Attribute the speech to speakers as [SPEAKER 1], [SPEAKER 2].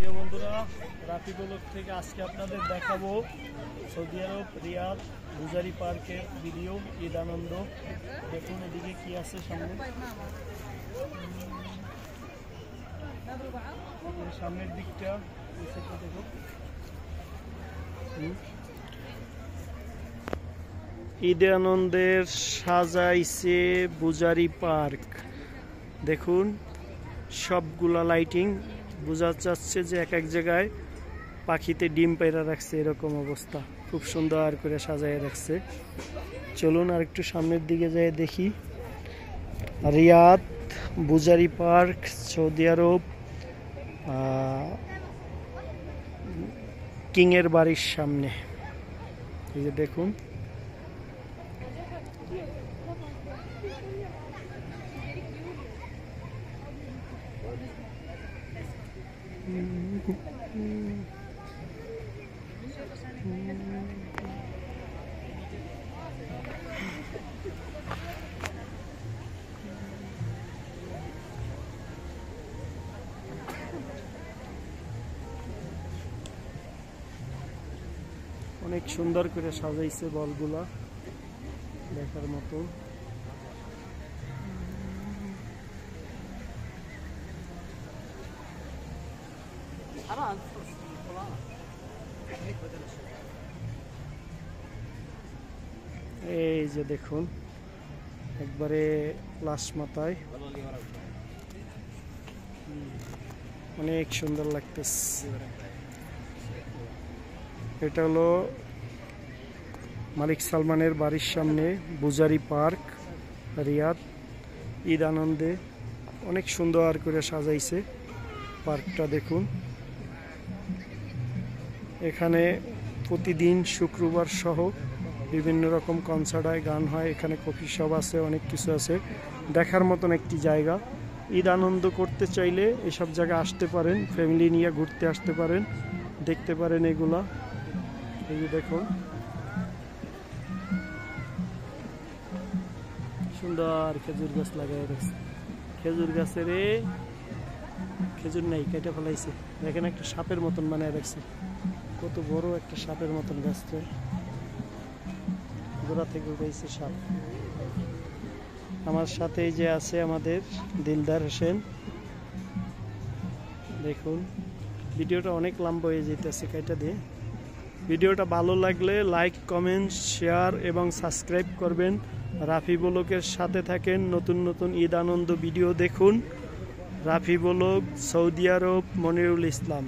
[SPEAKER 1] প্রিয় বন্ধুরা, রাফি গোলক থেকে আজকে আপনাদের দেখাবো সৌদি আরব, রিয়াদ, গুজারি পার্কের ভিডিও, ঈদ আনন্দ। দেখুন এদিকে কি আছে সামনে। সামনের দিকটা দেখুন। ঈদে আনন্দের সাজাইছে বুজারি পার্ক। দেখুন, সবগুলা লাইটিং বোঝা যাচ্ছে যে এক এক জায়গায় পাখিতে ডিম পায়রা রাখছে, এরকম অবস্থা। খুব সুন্দর করে সাজায় রাখছে। চলুন আর একটু সামনের দিকে যাই, দেখি। Riyadh, Bujairi park, Saudi Arab কিংয়ের বাড়ির সামনে। এই যে দেখুন। অনেক সুন্দর করে সাজাইছে বলগুলা দেখার মতো। এই যে দেখুন, একবারে লাশ মাথায়। অনেক সুন্দর লাগতেছে। এটা হলো মালিক সালমানের বাড়ির সামনে বুজারি পার্ক, রিয়াদ, ঈদ আনন্দে। অনেক সুন্দর করে সাজাইছে পার্কটা, দেখুন। এখানে প্রতিদিন শুক্রবার সহ বিভিন্ন রকম কনসার্ট হয়, গান হয়। এখানে কফি শপ আছে, অনেক কিছু আছে। দেখার মতন একটি জায়গা। ঈদ আনন্দ করতে চাইলে এসব জায়গায় আসতে পারেন ফ্যামিলি নিয়ে ঘুরতে আসতে পারেন, দেখতে পারেন এগুলা। এই যে দেখুন। সুন্দর খেজুর গাছ লাগাই রাখছে। খেজুর গাছের খেজুর নাই, কেটে ফেলাইছে। দেখেন একটা সাপের মতন বানায় রাখছে। কত বড় একটা সাপের মতন গাছটা। গোড়া থেকে উঠেছে সাপ। আমার সাথে যে আছে আমাদের দিলদার হোসেন। দেখুন, ভিডিওটা অনেক লম্বা হয়ে যেতেছে কেটে দিয়ে। ভিডিওটা ভালো লাগলে লাইক, কমেন্ট, শেয়ার এবং সাবস্ক্রাইব করবেন। রাফি বলকের সাথে থাকেন, নতুন নতুন ঈদ আনন্দ ভিডিও দেখুন। রাফি বলক সৌদি আরব মনিরুল ইসলাম।